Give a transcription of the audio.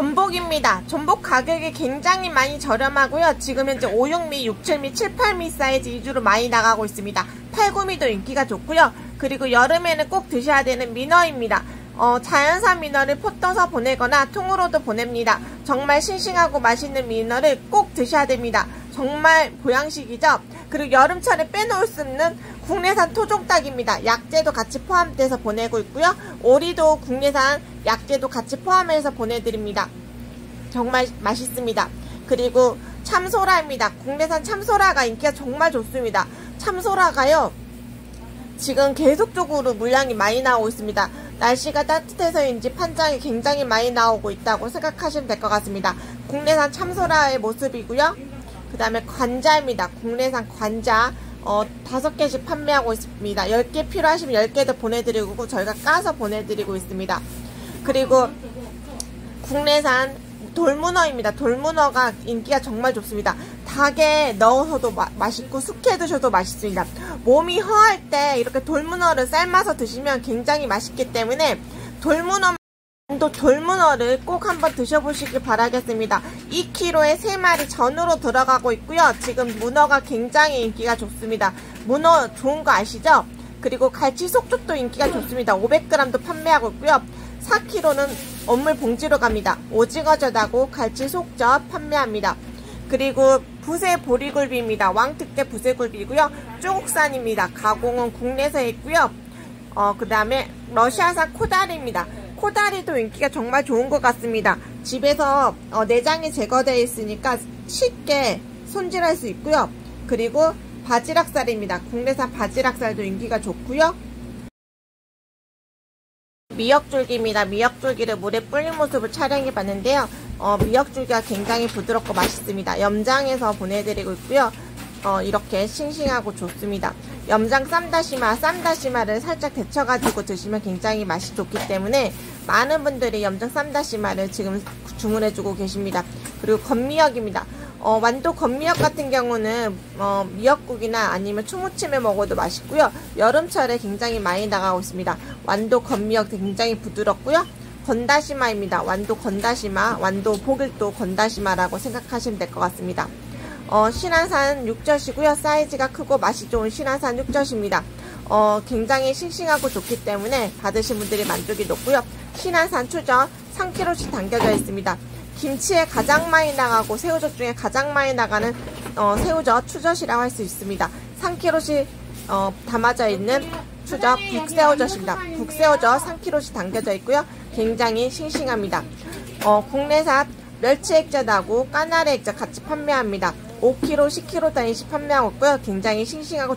전복입니다. 전복 가격이 굉장히 많이 저렴하고요. 지금 현재 5육미, 6칠미, 7팔미 사이즈 위주로 많이 나가고 있습니다. 8구미도 인기가 좋고요. 그리고 여름에는 꼭 드셔야 되는 민어입니다. 어, 자연산 민어를 포 떠서 보내거나 통으로도 보냅니다. 정말 싱싱하고 맛있는 민어를 꼭 드셔야 됩니다. 정말 보양식이죠. 그리고 여름철에 빼놓을 수 없는 국내산 토종닭입니다. 약재도 같이 포함돼서 보내고 있고요. 오리도 국내산 약재도 같이 포함해서 보내드립니다. 정말 맛있습니다. 그리고 참소라입니다. 국내산 참소라가 인기가 정말 좋습니다. 참소라가요. 지금 계속적으로 물량이 많이 나오고 있습니다. 날씨가 따뜻해서인지 판장이 굉장히 많이 나오고 있다고 생각하시면 될 것 같습니다. 국내산 참소라의 모습이고요. 그 다음에 관자입니다. 국내산 관자 어, 5개씩 판매하고 있습니다. 10개 필요하시면 10개도 보내드리고 저희가 까서 보내드리고 있습니다. 그리고 국내산 돌문어입니다. 돌문어가 인기가 정말 좋습니다. 닭에 넣어서도 마, 맛있고 숙해 드셔도 맛있습니다. 몸이 허할 때 이렇게 돌문어를 삶아서 드시면 굉장히 맛있기 때문에 돌문어 또 돌문어를 꼭 한번 드셔보시길 바라겠습니다. 2kg에 3마리 전으로 들어가고 있고요. 지금 문어가 굉장히 인기가 좋습니다. 문어 좋은 거 아시죠? 그리고 갈치 속젓도 인기가 좋습니다. 500g도 판매하고 있고요. 4kg는 엄물 봉지로 갑니다. 오징어젓하고 갈치 속젓 판매합니다. 그리고 부세 보리굴비입니다. 왕특대 부세굴비고요. 중국산입니다. 가공은 국내에서 했고요. 어, 그 다음에 러시아산 코다리입니다. 코다리도 인기가 정말 좋은 것 같습니다. 집에서 어, 내장이 제거되어 있으니까 쉽게 손질할 수 있고요. 그리고 바지락살입니다. 국내산 바지락살도 인기가 좋고요. 미역줄기입니다. 미역줄기를 물에 불린 모습을 촬영해 봤는데요. 어, 미역줄기가 굉장히 부드럽고 맛있습니다. 염장해서 보내드리고 있고요. 어, 이렇게 싱싱하고 좋습니다. 염장 쌈다시마, 쌈다시마를 살짝 데쳐가지고 드시면 굉장히 맛이 좋기 때문에 많은 분들이 염장 쌈다시마를 지금 주문해주고 계십니다. 그리고 건미역입니다. 어, 완도 건미역 같은 경우는 어, 미역국이나 아니면 초무침에 먹어도 맛있고요. 여름철에 굉장히 많이 나가고 있습니다. 완도 건미역 굉장히 부드럽고요. 건다시마입니다. 완도 건다시마, 완도 보길도 건다시마라고 생각하시면 될 것 같습니다. 어, 신안산 육젓이고요. 사이즈가 크고 맛이 좋은 신안산 육젓입니다. 어, 굉장히 싱싱하고 좋기 때문에 받으신 분들이 만족이 높고요. 신안산 추젓 3kg씩 담겨져 있습니다. 김치에 가장 많이 나가고 새우젓 중에 가장 많이 나가는 어, 새우젓 추젓이라고 할 수 있습니다. 3kg씩 어, 담아져 있는 추젓 북새우젓입니다. 북새우젓 3kg씩 담겨져 있고요. 굉장히 싱싱합니다. 어, 국내산 멸치 액젓하고 까나리 액젓 같이 판매합니다. 5kg, 10kg 단위씩 판매하고 있고요. 굉장히 싱싱하고 좋습니다.